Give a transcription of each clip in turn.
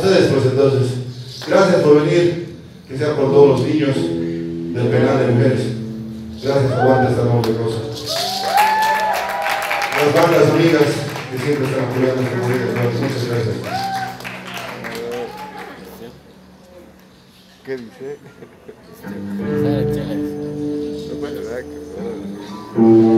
Ustedes, pues entonces, gracias por venir, que sea por todos los niños del penal de mujeres. Gracias, aguanta esta noble cosa. Las bandas amigas que siempre están apoyando a mujeres, muchas gracias. ¿Qué dice?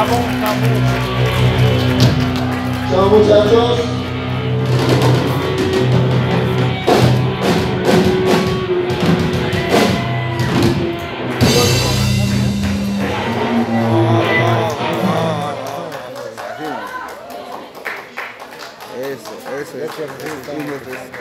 Vamos, vamos. Chao muchachos. Eso, eso, eso. eso.